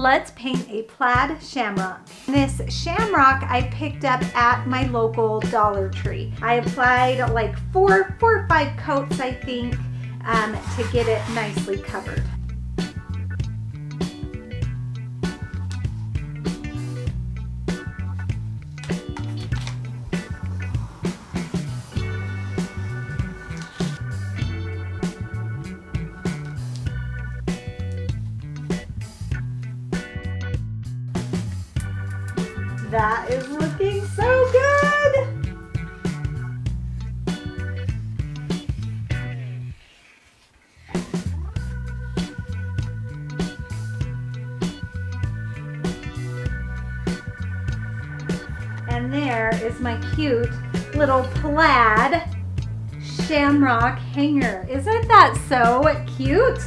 let's paint a plaid shamrock. This shamrock I picked up at my local Dollar Tree. I applied like four, four or five coats, I think, um, to get it nicely covered. That is looking so good. And there is my cute little plaid shamrock hanger. Isn't that so cute?